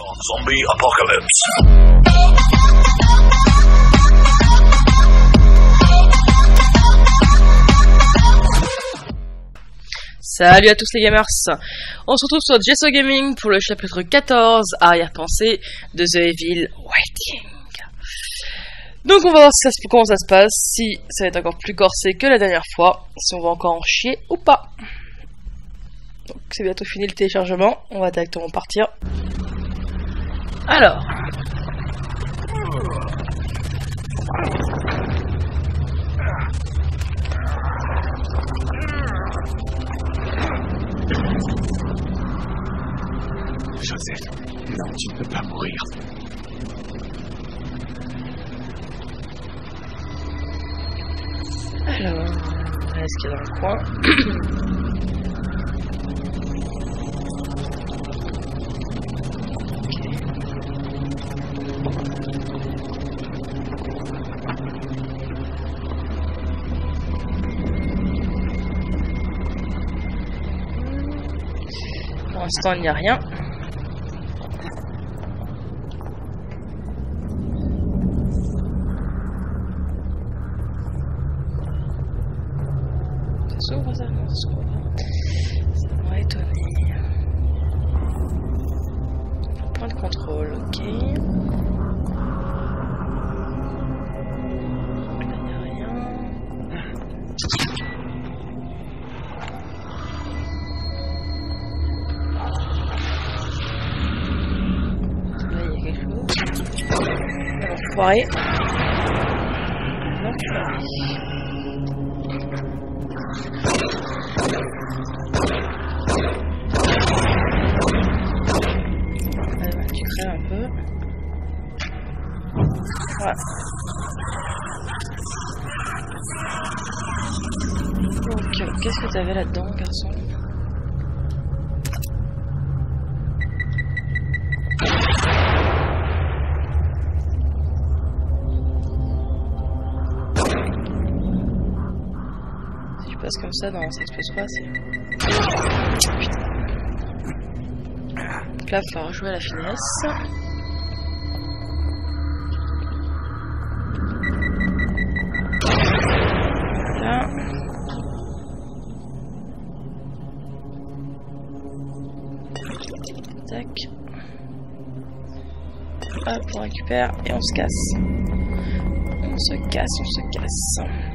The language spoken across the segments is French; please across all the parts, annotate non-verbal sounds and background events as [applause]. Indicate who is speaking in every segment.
Speaker 1: Zombie Apocalypse.
Speaker 2: Salut à tous les gamers On se retrouve sur Gesso Gaming pour le chapitre 14, arrière-pensée de The Evil Waiting. Donc on va voir comment ça se passe, si ça va être encore plus corsé que la dernière fois, si on va encore en chier ou pas. Donc c'est bientôt fini le téléchargement, on va directement partir. Alors...
Speaker 3: Joseph, non, tu ne peux pas mourir.
Speaker 2: Alors... Est-ce qu'il y a dans le coin? L'instant, il n'y a rien. Allez, bah, tu crèves un peu. Voilà. Donc, qu'est-ce que t'avais là-dedans, garçon? Passe comme ça, non, ça explose pas. Donc là, il va falloir jouer à la finesse. Tac. Hop, on récupère et on se casse. On se casse, on se casse.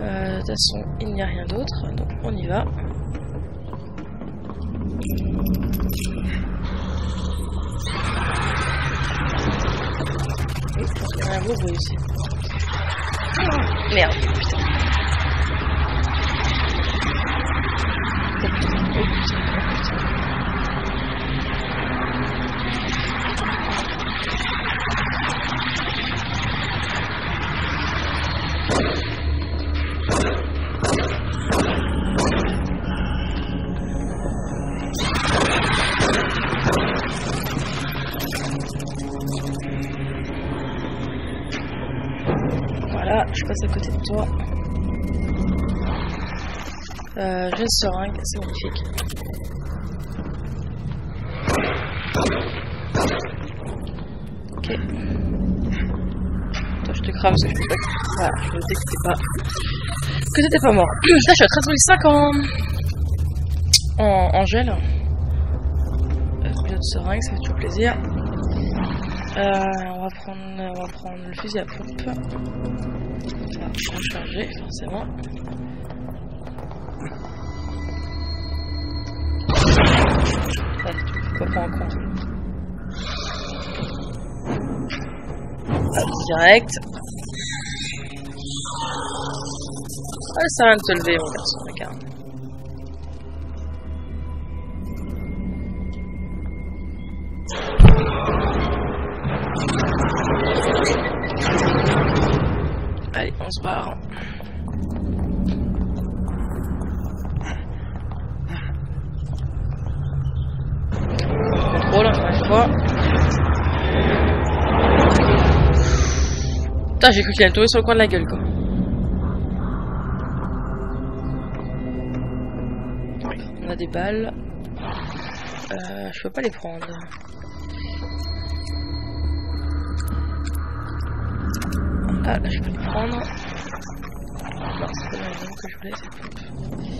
Speaker 2: Euh, de toute façon, il n'y a rien d'autre, donc on y va. Oui, un bruit. Merde, seringue, c'est magnifique. Ok. Toi, je te crame parce que je peux pas je me que pas... Que pas mort. [clears throat] Là, je suis à 13,5 en... en... en gel. Euh, combien de seringues, ça fait toujours plaisir. Euh, on va prendre, on va prendre le fusil à pompe. On va recharger forcément. Faut pas. Hop, direct. Ah, ça vient de te lever, mon garçon, regarde. Contrôle, encore une fois. Putain, j'ai cru qu'il allait tomber sur le coin de la gueule, quoi. On a des balles. Euh, je peux pas les prendre. Ah, là, je peux les prendre. Non, c'est pas la que je voulais, cette pompe.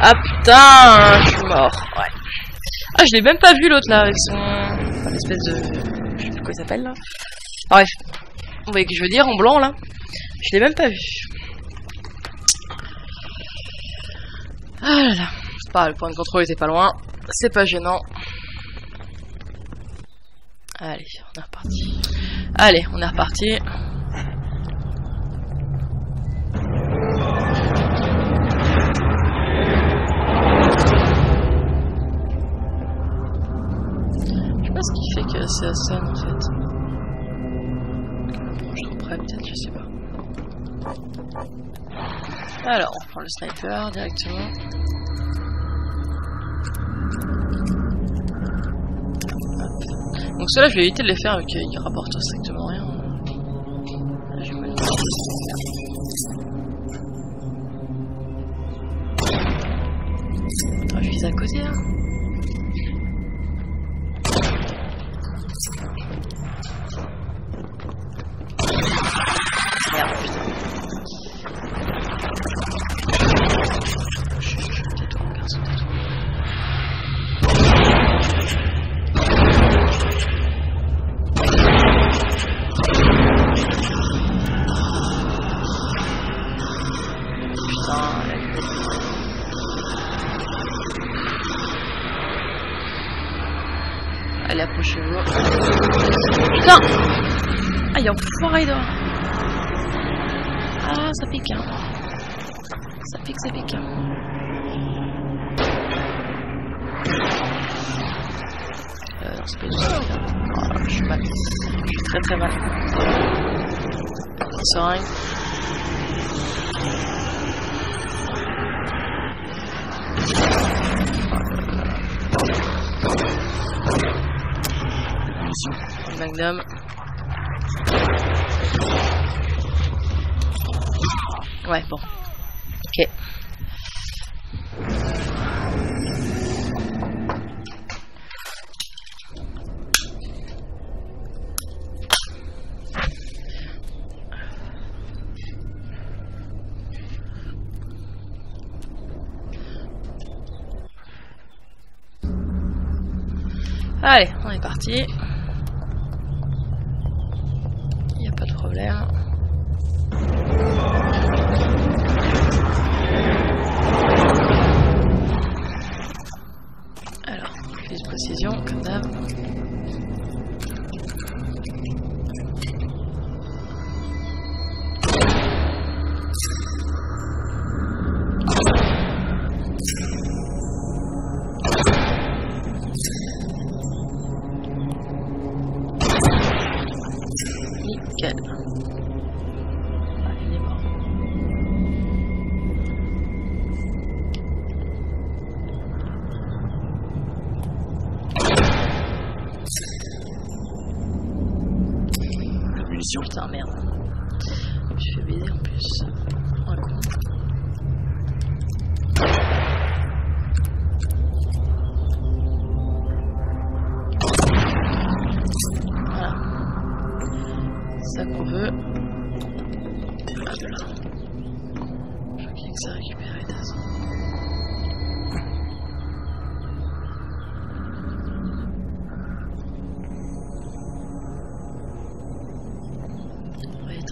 Speaker 2: Ah putain, je suis mort. Ouais. Ah, je l'ai même pas vu l'autre là avec son. Enfin, l'espèce de. Je sais plus quoi il s'appelle là. Bref. Vous voyez que je veux dire en blanc là Je l'ai même pas vu. Ah là là. Pas, le point de contrôle était pas loin. C'est pas gênant. Allez, on est reparti. Allez, on est reparti. C'est la scène en fait. Je trop près peut-être, je sais pas. Alors, on prend le sniper directement. Donc ceux-là, je vais éviter de les faire vu qu'ils rapportent strictement rien. Je pas Allez, approchez-vous. Putain Aïe, enfoiré d'or Ah, ça pique, hein. Ça pique, ça pique. Euh, non, c'est pas ça. Oh, je suis mal. Je suis très très mal. Seringue. Magnum. Ouais, bon. Ok. Allez, on est parti. Il Alors, plus de précision, comme d'hab.
Speaker 3: La munition.
Speaker 2: Putain, merde.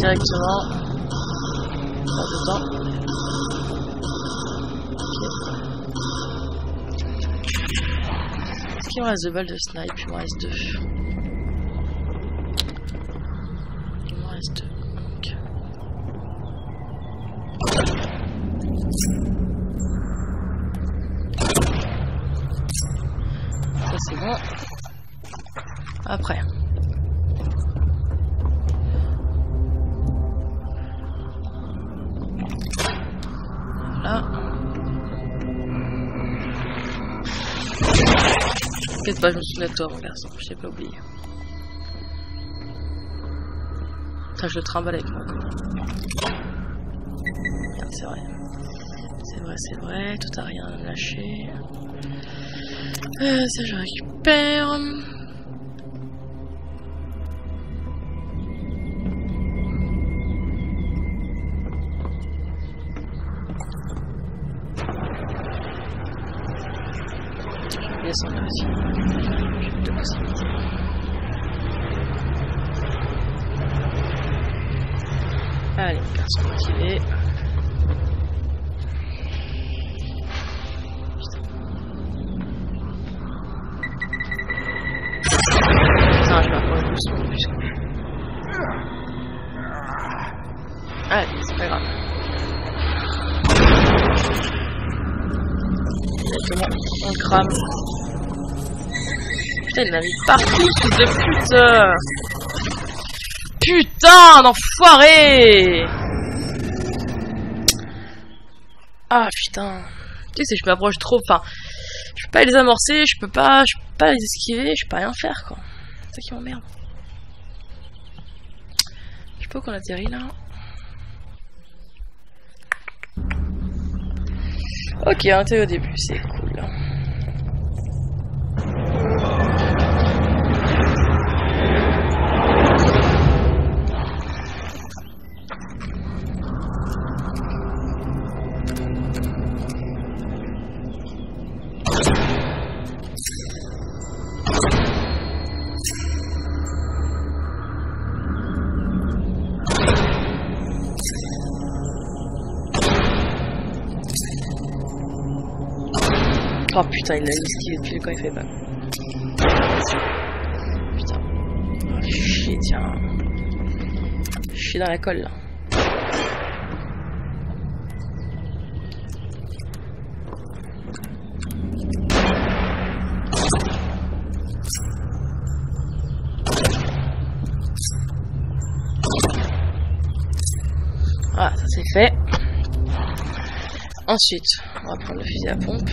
Speaker 2: directement. Pas de temps. Est-ce qu'il me reste deux balles de snipe? Il me reste deux. Il me reste deux. Ok. Ça c'est bon. Après. Je me souviens de toi, mon garçon, je t'ai pas oublié. Je le trimballe avec moi. c'est vrai. C'est vrai, c'est vrai, tout a rien lâché. Euh, ça, je récupère. Allez, garçon motivé. Putain, je m'approche doucement. Allez, c'est pas grave. Exactement, on crame. L'a mis partout, fils de pute Putain, d'enfoiré Ah, putain. Tu sais, je m'approche trop, enfin... Je peux pas les amorcer, je peux pas, je peux pas les esquiver, je peux rien faire, quoi. C'est ça qui m'emmerde. Je pas où qu'on atterrit, là. Ok, on était au début, c'est cool. Putain, il l'a esquivé depuis quand il fait pas. Putain. Chier, tiens. Je suis dans la colle là. Voilà, ça c'est fait. Ensuite, on va prendre le fusil à pompe.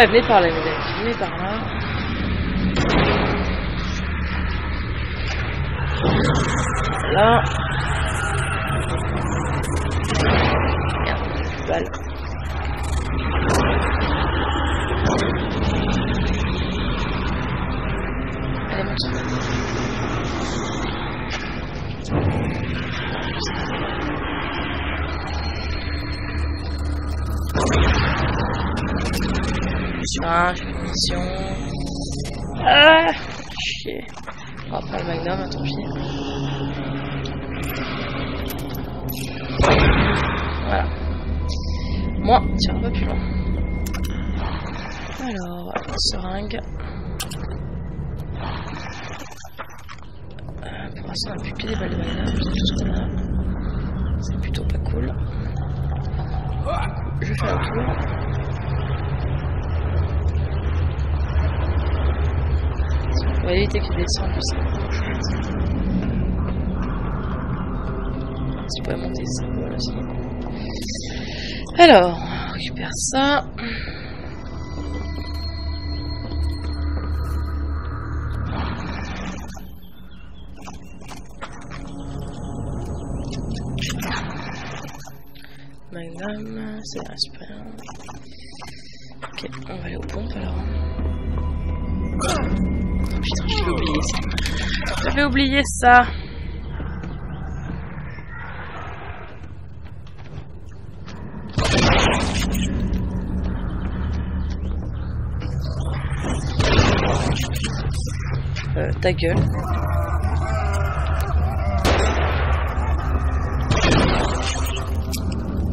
Speaker 2: Eh, venez par là. Venez par là. Voilà. Une mission. Ah, chier. On va prendre le magnum, tant pis. Voilà. Moi, tiens, un peu plus loin. Alors, seringue. Euh, pour l'instant, on n'a plus que des balles de magnum. C'est plutôt pas cool. je fais un tour. Va éviter qu'il descende ça. Si peux monter ça, voilà, sinon. Alors, on récupère ça. Magnum, c'est un oublié ça. Euh, ta gueule.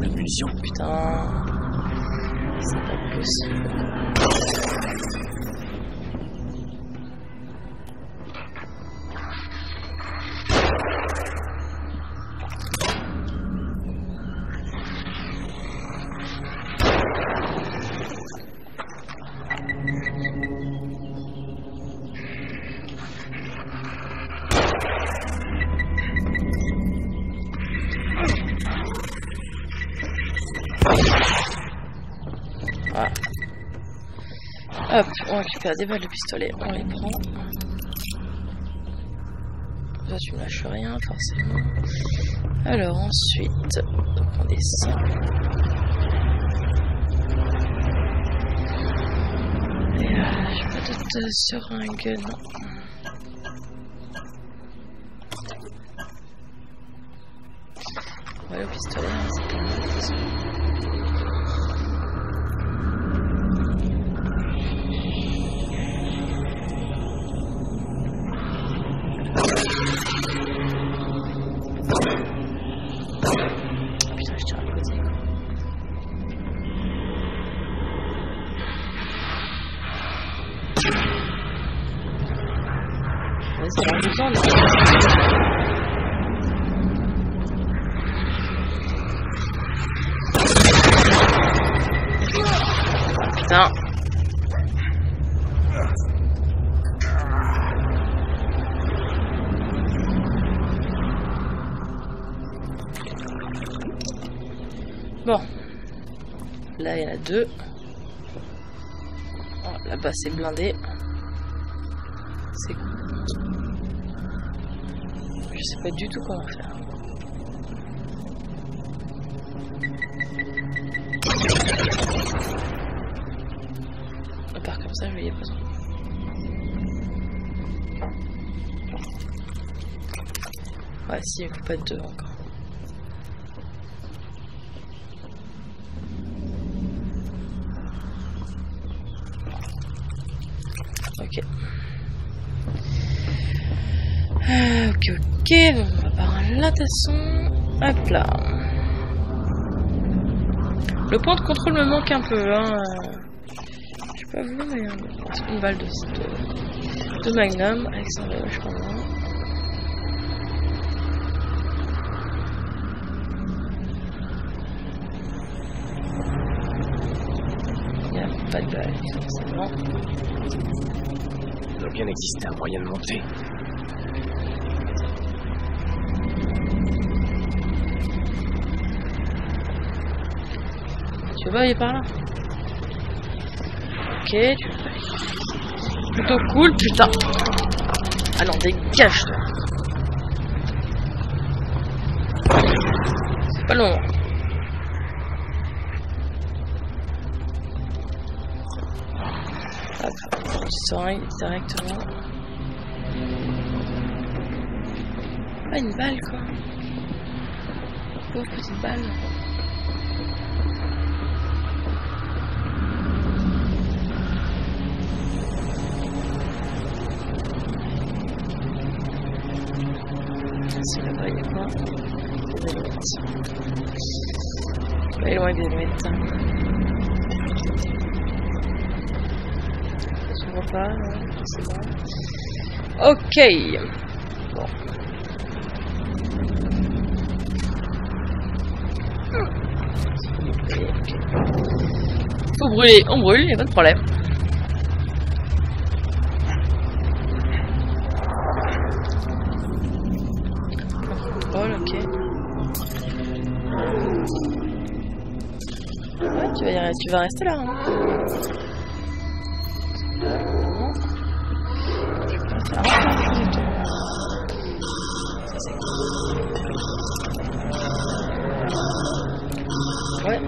Speaker 3: La munition.
Speaker 2: Putain. C'est pas possible. Récupère des balles de pistolet, on les prend. Là, tu me lâches rien, forcément. Alors, ensuite, on descend. Et euh, j'ai pas d'autres non. On au pistolet, hein, c'est pas mal. Oh, Là-bas, c'est blindé. C'est... Je sais pas du tout comment faire. À part comme ça, je voyais pas trop. Ouais, si, il faut pas de deux encore. Ok. Euh, ok, ok. Bon, on va par là, de. Hop là. Le point de contrôle me manque un peu. Hein. Je sais pas vous, mais euh, une balle de, de, de Magnum. Alexandre, je crois. pas de balle, forcément.
Speaker 3: Bien exister un moyen de monter.
Speaker 2: Tu veux aller par là. Ok, tu Plutôt cool, putain. Ah non, dégage toi. C'est pas long. Tu seringue directement. Ah, une balle quoi. Pauvre petite balle. C'est là-bas, il y a quoi. Pas loin des allumettes. Je vois pas, c'est bon. Ok. Bon. Faut brûler, on brûle, y a pas de problème. Tu vas, y- tu vas rester là. Hein.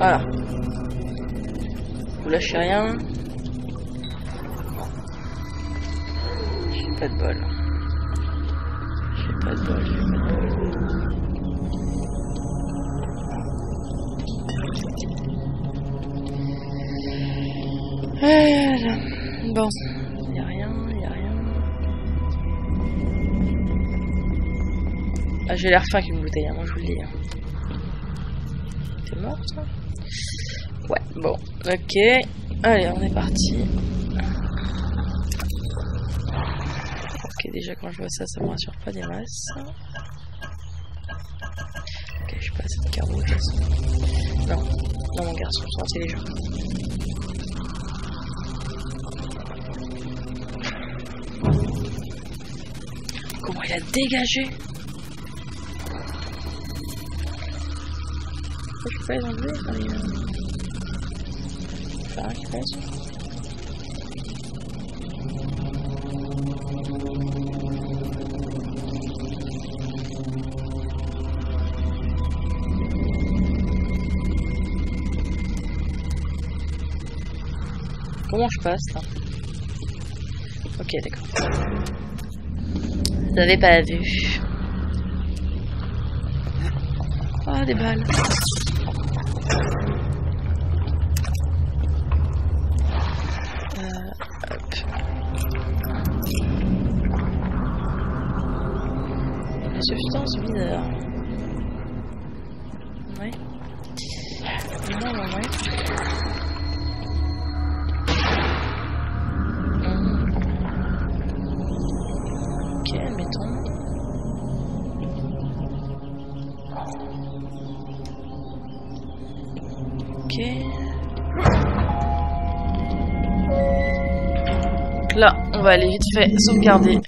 Speaker 2: Voilà. Vous lâchez rien. J'ai pas de bol. J'ai pas de bol, j'ai pas de bol. Bon, y a rien, y a rien. Ah, j'ai l'air fin qu'une bouteille, hein, moi je vous le dis. hein. T'es mort, toi Ouais, bon, ok. Allez, on est parti. Ok, déjà quand je vois ça, ça me rassure pas des masses. Ok, je passe cette carreau de façon. Non, non mon garçon, sont intelligents. Comment il a dégagé? Pas les quand il y a- Faire récupération Comment je passe là Ok, d'accord. Vous n'avez pas vu. Oh, des balles. Ok. Donc là, on va aller vite fait sauvegarder.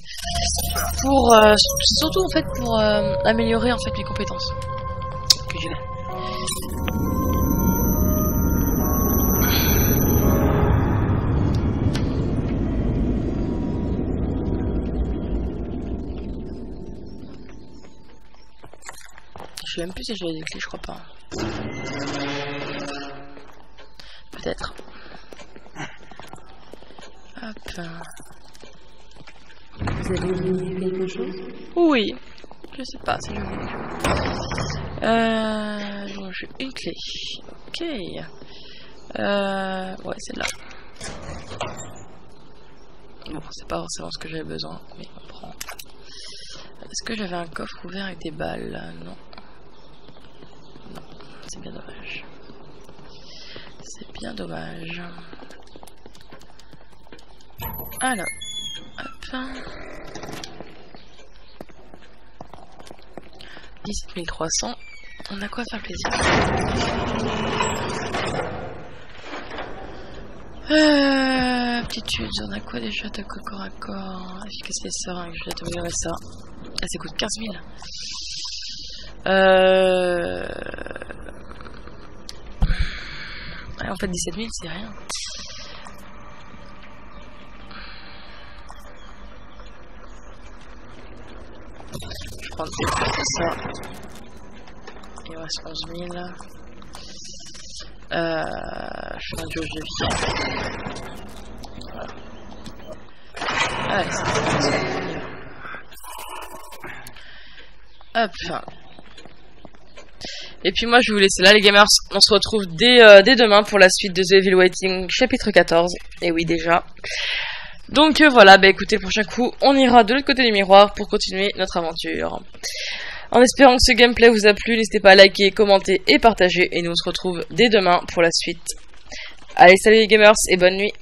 Speaker 2: Pour, euh, surtout en fait pour euh, améliorer en fait mes compétences. Je sais même plus si j'avais des clés, je crois pas. Peut-être. Hop.
Speaker 4: Vous avez oublié quelque chose?
Speaker 2: Oui. Je sais pas je vais. Euh. J'ai une clé. Ok. Euh. Ouais, c'est là. Bon, c'est pas forcément ce que j'avais besoin, mais on prend. Est-ce que j'avais un coffre ouvert avec des balles? Non. C'est bien dommage. C'est bien dommage. Alors, hop. 17 300. On a quoi faire plaisir? Euh, aptitudes, on a quoi déjà de corps à corps? Efficacité seringue, je vais t'améliorer ça. Ah, ça coûte 15 000. Euh... Ouais, en fait, 17 000, c'est rien. Je prends ça. Il reste 11 000. Euh, je fais un jauge de vie. Voilà. C'est on y va. Hop. Et puis moi, je vais vous laisser là, les gamers. On se retrouve dès, euh, demain pour la suite de The Evil Waiting, chapitre 14. Et oui, déjà. Donc euh, voilà, bah écoutez, le prochain coup, on ira de l'autre côté du miroir pour continuer notre aventure. En espérant que ce gameplay vous a plu, n'hésitez pas à liker, commenter et partager. Et nous on se retrouve dès demain pour la suite. Allez, salut les gamers et bonne nuit.